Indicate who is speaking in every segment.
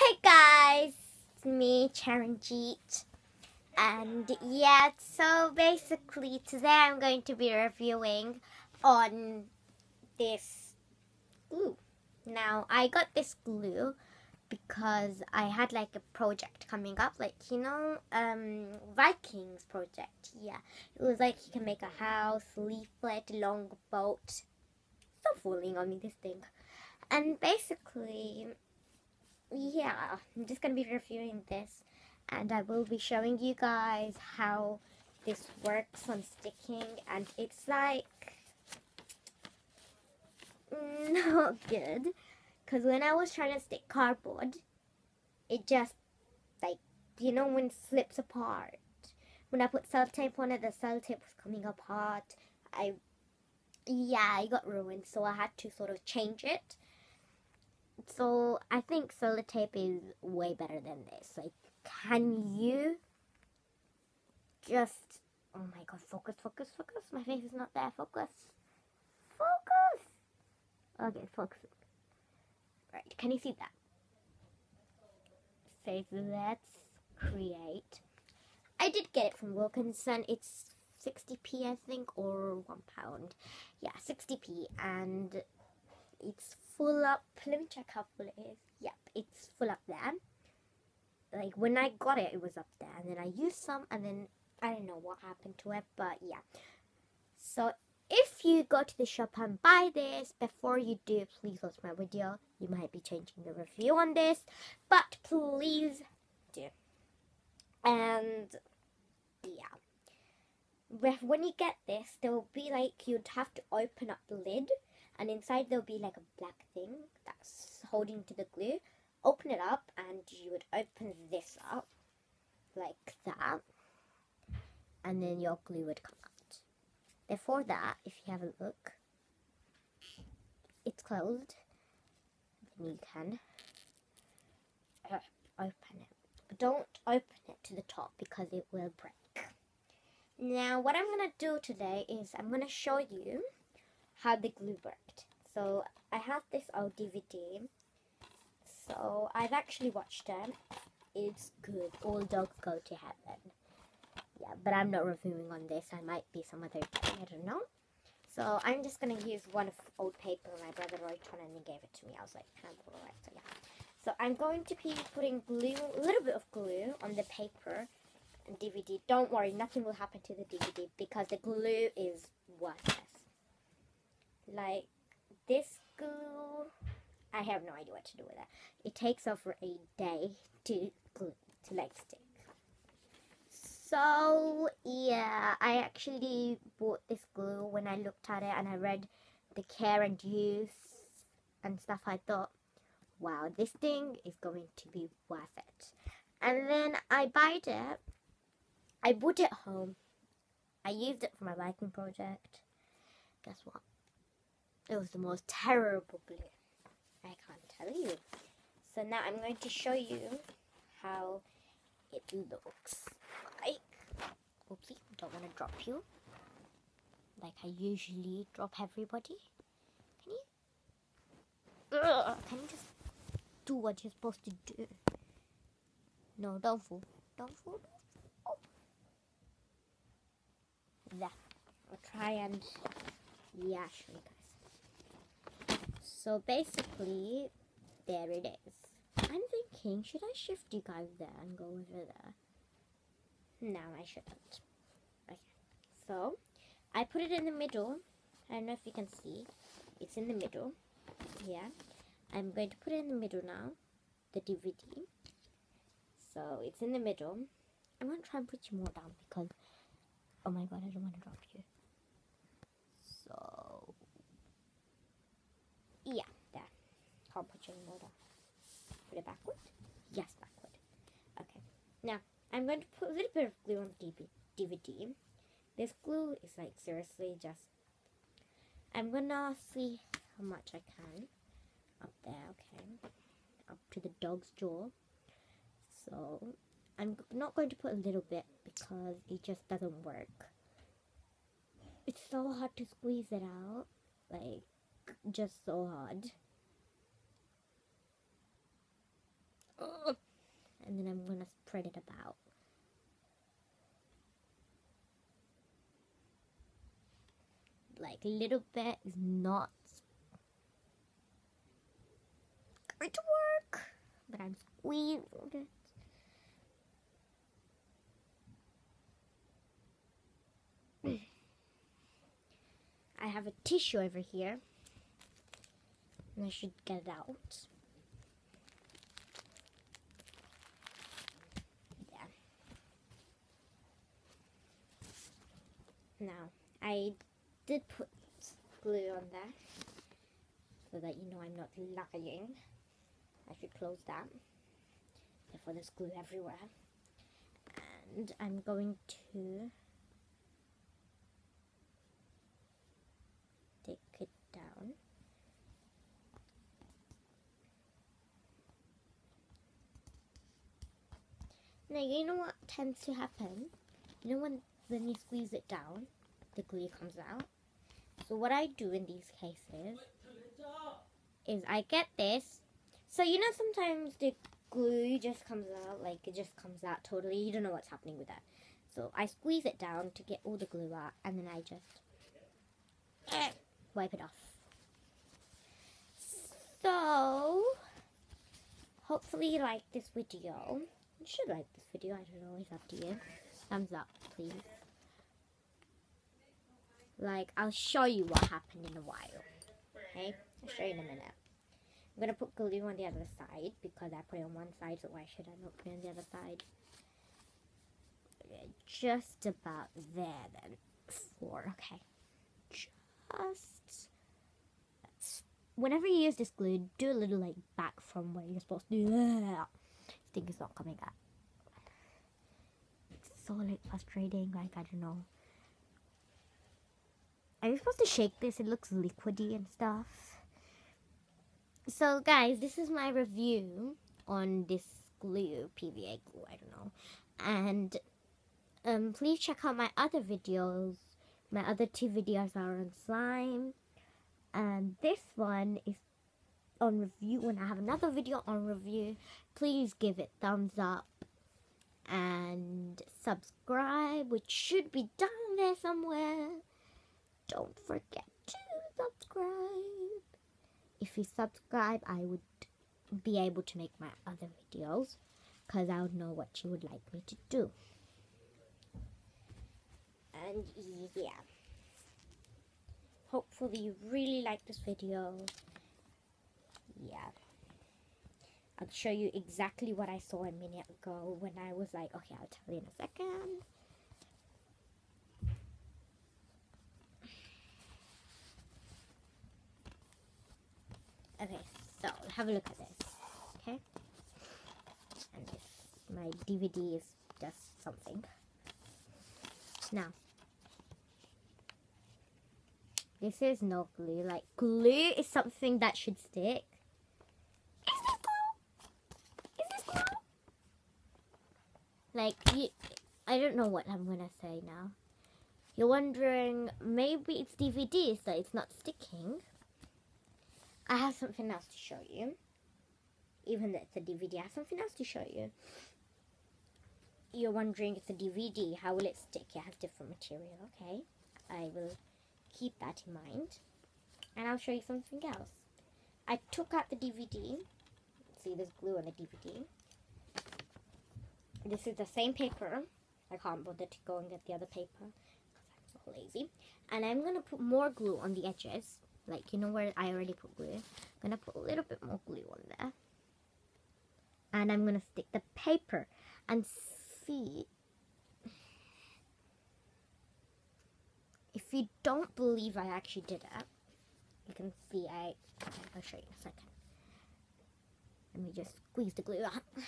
Speaker 1: Hey guys, it's me, Charanjeet. And yeah, so basically today I'm going to be reviewing on this glue. Now, I got this glue because I had like a project coming up, like you know, um, Vikings project. Yeah, it was like you can make a house, leaflet, long boat. Stop fooling on me, this thing. And basically, yeah, I'm just gonna be reviewing this, and I will be showing you guys how this works on sticking, and it's like not good because when I was trying to stick cardboard, it just like you know when it slips apart. When I put sellotape on it, the sellotape was coming apart. I yeah, I got ruined, so I had to sort of change it. So I think sellotape is way better than this. Like, can you just oh my god, focus, focus, focus. My face is not there. Focus, focus. Okay, focus. Right, can you see that? Says let's create. I did get it from Wilkinson. It's 60p, I think, or one pound. Yeah, 60p, and it's full up. Let me check how full it is. Yep, it's full up there. Like when I got it, it was up there, and then I used some, and then I don't know what happened to it, but yeah. So if you go to the shop and buy this, before you do, please watch my video. You might be changing the review on this, but please do. And yeah, when you get this, there will be like you'd have to open up the lid, and inside there'll be like a black thing that's holding to the glue. Open it up, and you would open this up like that, and then your glue would come out. Before that, if you have a look, it's closed. Then you can open it. But don't open it to the top because it will break. Now, what I'm going to do today is I'm going to show you how the glue worked. So, I have this old DVD. So, I've actually watched it. It's good. All dogs go to heaven yeah, but I'm not reviewing on this. I might be some other. I don't know. So I'm just going to use one of old paper my brother wrote on and he gave it to me. I was like, kind of alright. So yeah. So I'm going to be putting glue, a little bit of glue on the paper and DVD. Don't worry, nothing will happen to the DVD because the glue is worthless. Like this glue, I have no idea what to do with it. It takes over a day to glue, to like stick. So, yeah, I actually bought this glue when I looked at it and I read the care and use and stuff. I thought, wow, this thing is going to be worth it. And then I bought it. I bought it home. I used it for my Viking project. Guess what? It was the most terrible glue. I can't tell you. So now I'm going to show you how it looks like. Oopsie, don't want to drop you. Like I usually drop everybody. Can you? Ugh, can you just do what you're supposed to do? No, don't fool. Don't fool. Oh. There. I'll try and yeah, show you guys. So basically, there it is. I'm thinking, should I shift you guys there and go over there? No, I shouldn't. Okay. So, I put it in the middle. I don't know if you can see. It's in the middle. Yeah. I'm going to put it in the middle now. The DVD. So, it's in the middle. I'm going to try and put you more down because... Oh my god, I don't want to drop you. So... Yeah, there. I'll put you more down. Put it backward? Yes, backward. Okay. Now, I'm going to put a little bit of glue on the DVD. This glue is like seriously just... I'm gonna see how much I can. Up there, okay. Up to the dog's jaw. So, I'm not going to put a little bit because it just doesn't work. It's so hard to squeeze it out. Like, just so hard. and then I'm gonna spread it about. Like a little bit is not going to work, but I'm squeezing it. Mm. I have a tissue over here. And I should get it out. Yeah. Now, I did put glue on there so that you know I'm not lying. I should close that. Therefore, there's glue everywhere. And I'm going to take it down. Now, you know what tends to happen? You know when, when you squeeze it down, the glue comes out? So what I do in these cases is I get this. So you know sometimes the glue just comes out, like it just comes out totally. You don't know what's happening with that. So I squeeze it down to get all the glue out and then I just wipe it off. So, hopefully you like this video. You should like this video, I don't know, it's up to you. Thumbs up, please. Like, I'll show you what happened in a while. Okay? I'll show you in a minute. I'm gonna put glue on the other side because I put it on one side, so why should I not put it on the other side? Just about there then. Four, okay. Just whenever you use this glue, do a little like back from where you're supposed to do. I think it's not coming up. It's so like frustrating. Like I don't know. Are you supposed to shake this? It looks liquidy and stuff. So guys, this is my review on this glue, PVA glue, I don't know. And um, please check out my other videos. My other two videos are on slime. And this one is on review. When I have another video on review, please give it thumbs up and subscribe, which should be down there somewhere. Don't forget to subscribe. If you subscribe, I would be able to make my other videos because I would know what you would like me to do. And yeah. Hopefully you really like this video. Yeah. I'll show you exactly what I saw a minute ago when I was like, okay, I'll tell you in a second. Okay, so have a look at this. Okay? And this, my DVD is just something. Now, this is no glue. Like, glue is something that should stick. Is this glue? Is this glue? Like, you, I don't know what I'm gonna say now. You're wondering, maybe it's DVD, so it's not sticking. I have something else to show you. Even though it's a DVD, I have something else to show you. You're wondering, it's a DVD, how will it stick? It has different material, okay? I will keep that in mind. And I'll show you something else. I took out the DVD. See, there's glue on the DVD. This is the same paper. I can't bother to go and get the other paper because I'm so lazy. And I'm going to put more glue on the edges. Like, you know where I already put glue? I'm going to put a little bit more glue on there. And I'm going to stick the paper and see if you don't believe I actually did it, you can see I, I'll show you in a second. Let me just squeeze the glue out. But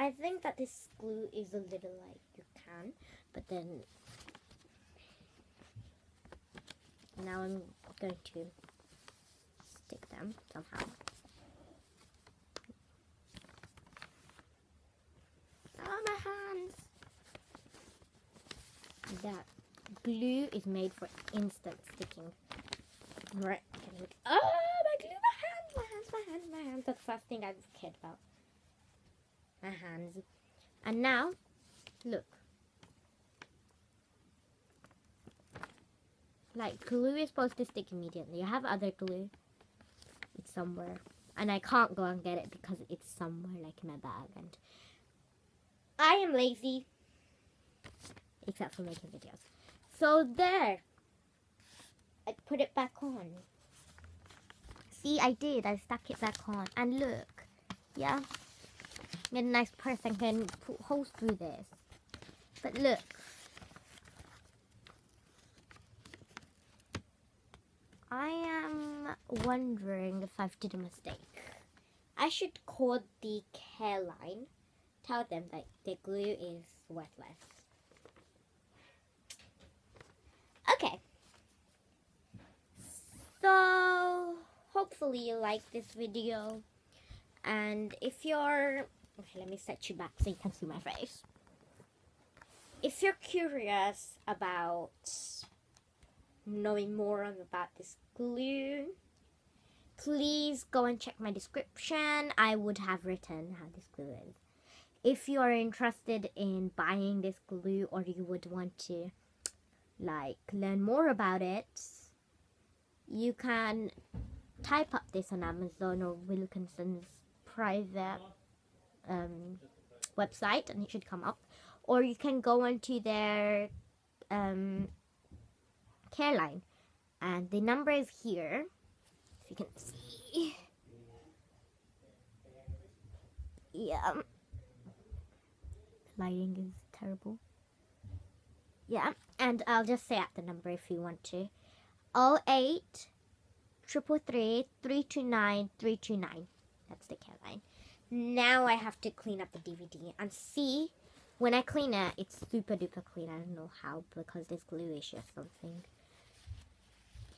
Speaker 1: I think that this glue is a little like you can, but then now I'm going to stick them somehow. Oh, my hands! That glue is made for instant sticking. Right. Oh, my glue, my hands, my hands, my hands, my hands. are the first thing I cared about. My hands. And now, look. Like, glue is supposed to stick immediately. I have other glue. It's somewhere. And I can't go and get it because it's somewhere, like, in my bag. And I am lazy. Except for making videos. So, there. I put it back on. See, I did. I stuck it back on. And look. Yeah. Get a nice purse and can put holes through this. But look. I am wondering if I've did a mistake. I should call the care line. Tell them that the glue is worthless. Okay. So, hopefully you like this video. And if you're... Okay, let me set you back so you can see my face. If you're curious about knowing more about this glue, please go and check my description. I would have written how this glue is. If you are interested in buying this glue or you would want to like learn more about it, you can type up this on Amazon or Wilkinson's private um, website and it should come up. Or you can go onto their um, care line. And the number is here if you can see. Yeah. Lighting is terrible. Yeah and I'll just say out the number if you want to. 08 triple three three two nine three two nine. That's the care line now I have to clean up the DVD and see when I clean it it's super duper clean I don't know how because there's glue is just something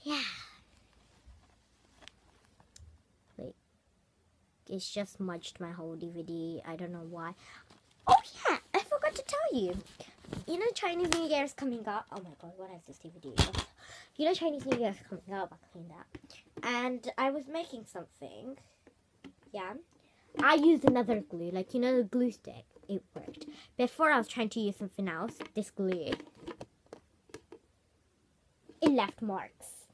Speaker 1: yeah. Wait. It's just smudged my whole DVD. I don't know why. Oh yeah, I forgot to tell you. You know Chinese New Year is coming up. Oh my god, what is this DVD? You know Chinese New Year is coming up. I cleaned that. And I was making something. Yeah. I used another glue, like you know the glue stick. It worked. Before I was trying to use something else, this glue. It left marks.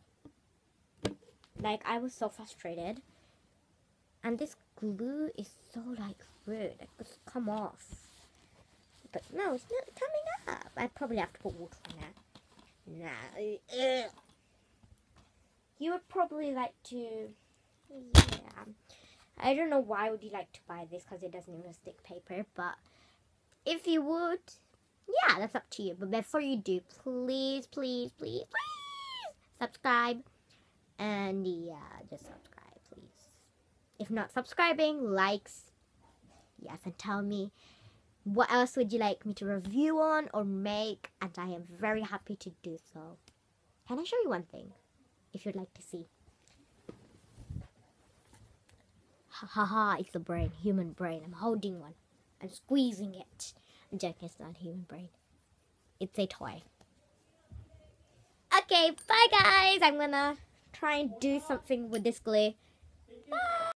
Speaker 1: Like, I was so frustrated. And this glue is so, like, rude. It it's come off. But no, it's not coming up. I probably have to put water on that. Nah. Ugh. You would probably like to... Yeah. I don't know why would you like to buy this because it doesn't even stick paper. But if you would, yeah, that's up to you. But before you do, please, please, please, please subscribe and yeah, just subscribe, please. If not subscribing, likes, yes, and tell me what else would you like me to review on or make, and I am very happy to do so. Can I show you one thing, if you'd like to see? Ha ha it's a brain, human brain. I'm holding one. I'm squeezing it. I'm joking, it's not human brain. It's a toy. Okay, bye guys. I'm gonna try and do something with this glue. Bye.